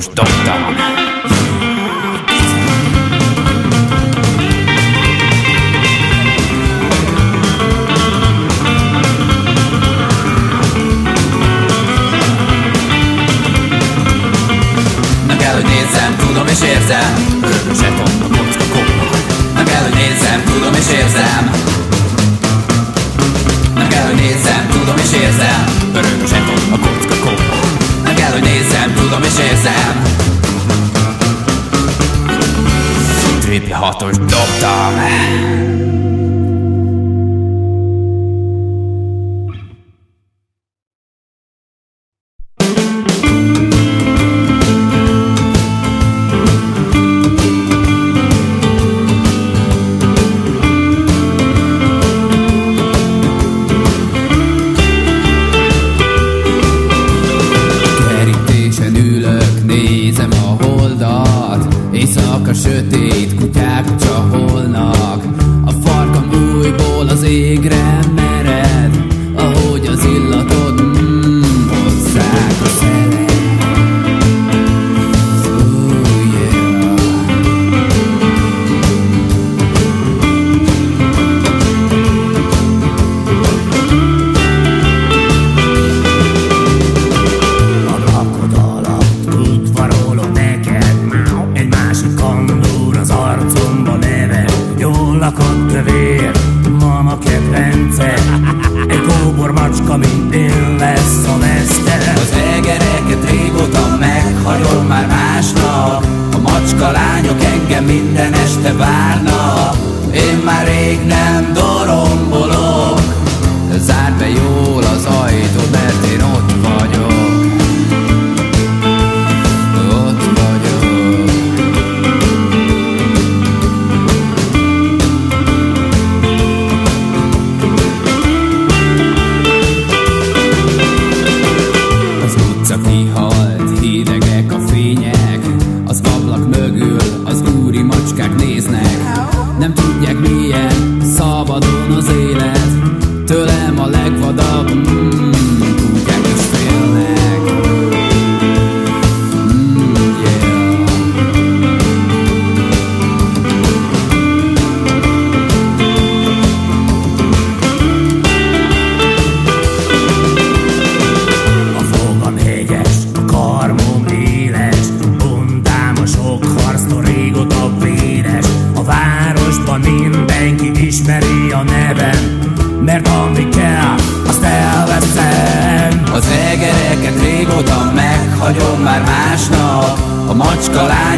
János Dandán. Tudom és érzem. Zseton, a kocka, koppa Na kell, hogy nézzem, tudom és érzem. Na kell, hogy nézzem, tudom és érzem. hatur dopta me sötét kutyák csaholnak. A farkam újból az égre mered. várna. Én már rég nem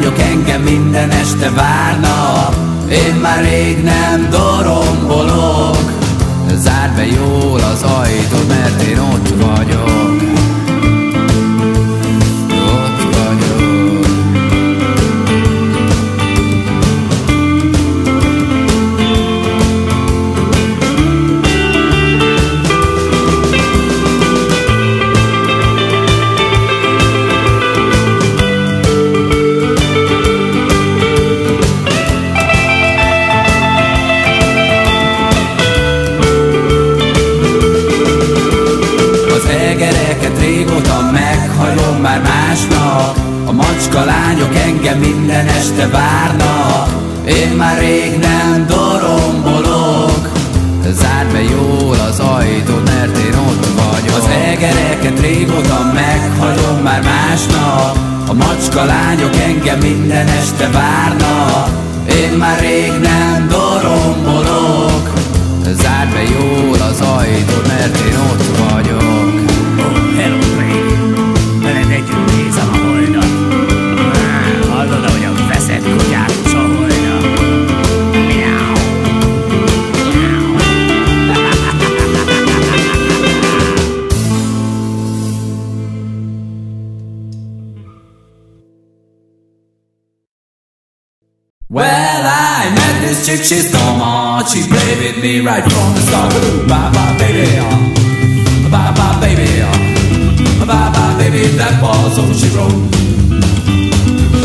lányok engem minden este várna, Én már rég nem dorombolok Én már rég nem dorombolok. Zárd be jól az ajtót, mert én ott vagyok. Az egereket régóta meghagyom már másnap. A macska lányok engem minden este várna Én már rég nem dorombolok. Zárd be jól az ajtót, Well, I met this chick, she's so heart. She played with me right from the start. Ooh, bye bye, baby. uh, Bye bye, baby. uh, Bye bye, baby. That was all she wrote.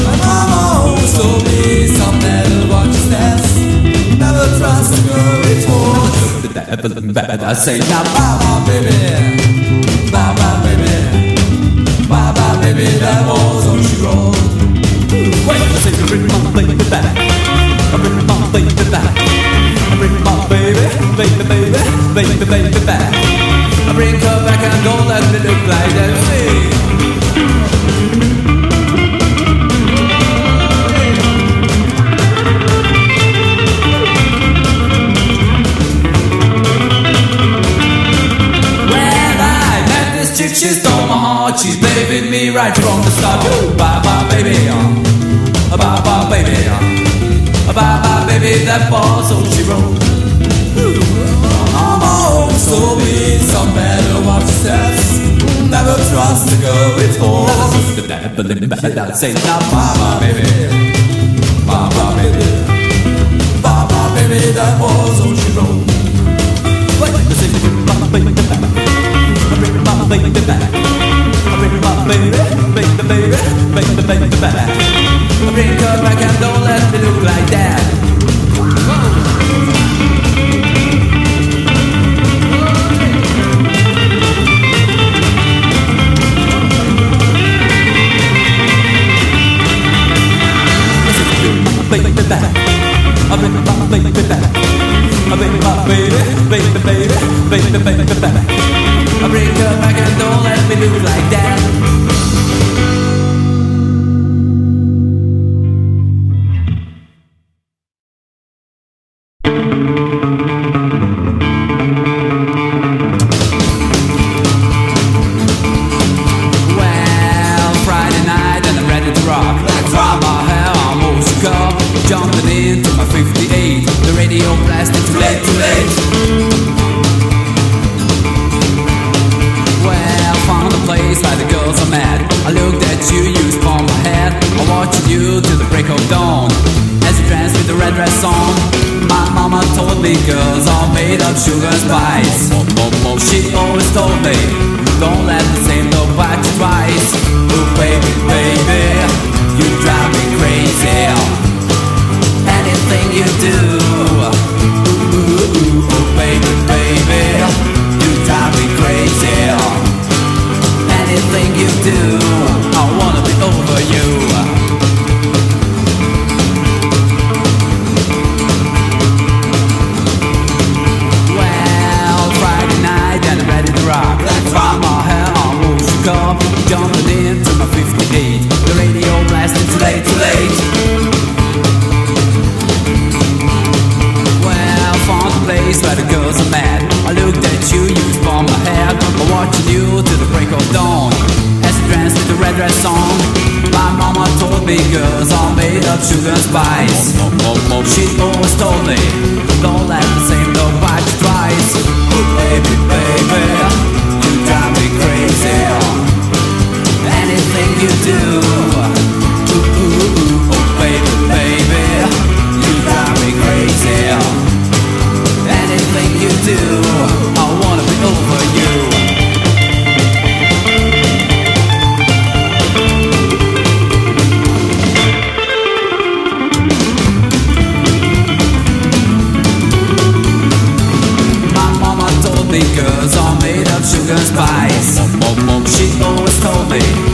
My mama always told me something about your steps. Never trust a girl before. I say now, bye bye, baby. Bye bye, baby. Bye bye, baby. That was all she wrote. Wait, say, bring my baby back. Bring my baby back. I bring my baby, baby, baby, baby, baby back. Bring her back and don't let me look like that. Hey. bye bye, baby. That was all she wrote. Mama told me some better watch steps. Never trust a girl with horns. I say now, bye, baby. Bye, baby. Bye, baby. That was all she wrote. Sugar spice. She always told me, don't let of dawn. As you dance with the red dress on, my mama told me girls are made of sugar and spice. She always told me, don't let the same bite you twice. Oh, baby, baby, you drive me crazy. Anything you do, me.